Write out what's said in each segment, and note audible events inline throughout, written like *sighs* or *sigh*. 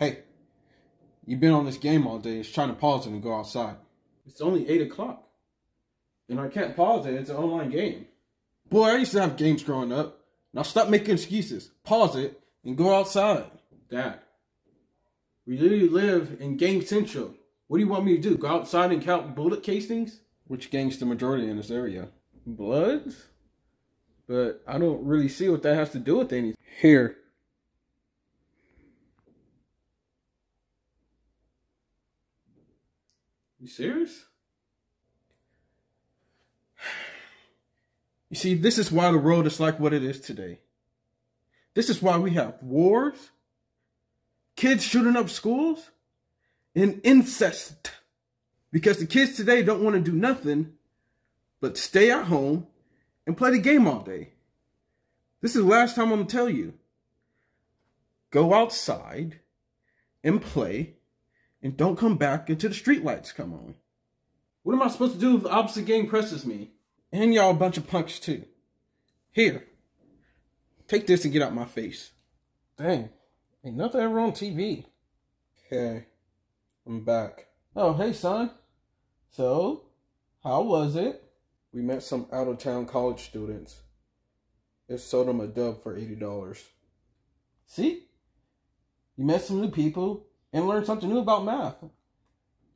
Hey, you've been on this game all day. It's trying to pause it and go outside. It's only 8 o'clock. And I can't pause it. It's an online game. Boy, I used to have games growing up. Now stop making excuses. Pause it and go outside. Dad, we literally live in Game Central. What do you want me to do? Go outside and count bullet casings? Which gang's the majority in this area? Bloods? But I don't really see what that has to do with anything. Here. You serious? *sighs* You see, this is why the world is like what it is today. This is why we have wars, kids shooting up schools, and incest. Because the kids today don't want to do nothing but stay at home and play the game all day. This is the last time I'm going to tell you. Go outside and play and don't come back until the street lights come on. What am I supposed to do if the opposite gang presses me? And y'all a bunch of punks too. Here, take this and get out my face. Dang, ain't nothing ever on TV. Okay, I'm back. Oh, hey son. So, how was it? We met some out of town college students. It sold them a dub for $80. See? You met some new people and learned something new about math.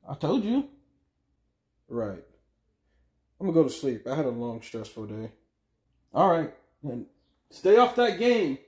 I told you. Right. I'm gonna go to sleep. I had a long, stressful day. All right. And stay off that game.